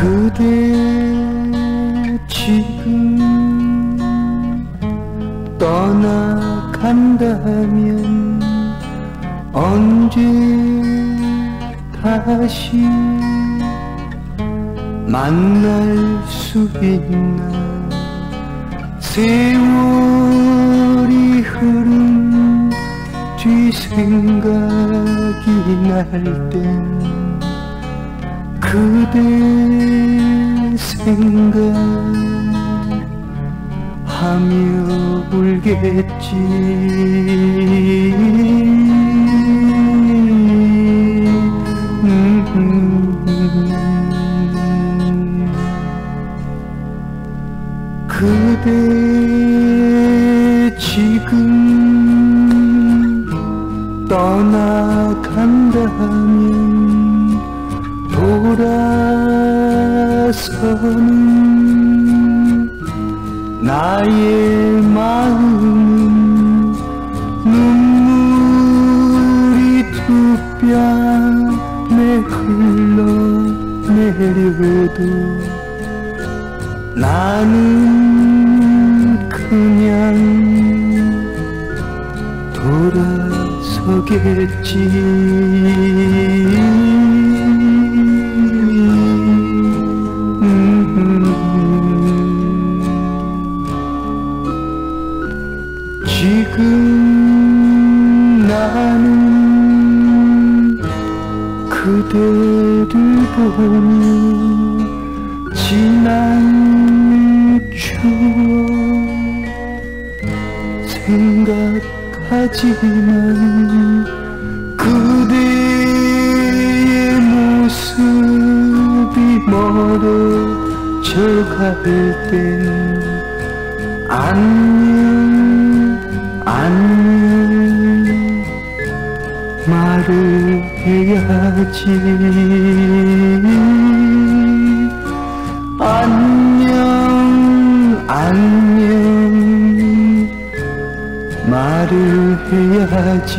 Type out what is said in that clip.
그대 지금 떠나간다면 언제 다시 만날 수 있나? 세월이 흐른 뒤 생각이 날땐 그대 생각하며 울겠지 음. 그대 지금 떠나간다 나의 마음은 눈물이 두 뺨에 흘러내려도 나는 그냥 돌아서겠지 지금 나는 그대를 보며 지난 추억 생각하지만 그대의 모습이 멀어져 갈 땐 안녕 말을 해야지. 안녕 안녕. 말을 해야지